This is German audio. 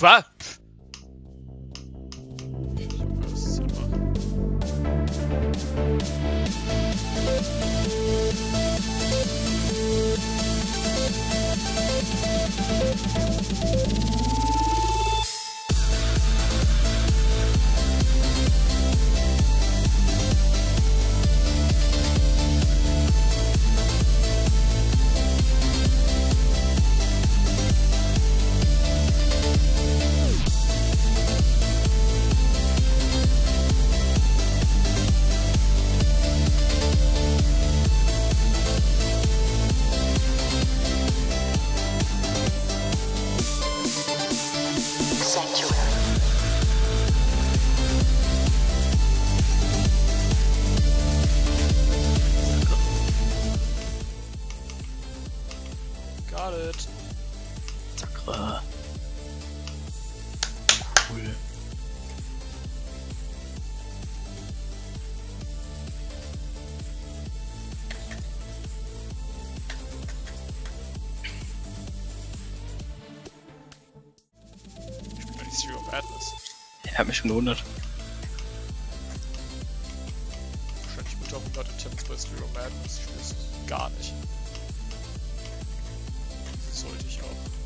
Was? It. Sakra. Cool. Ich bin nicht Zero Madness. Ja, hat mich schon gewundert. Wahrscheinlich unter 100 Attempts bei Zero Madness. Ich will es gar nicht. Sollte ich auch.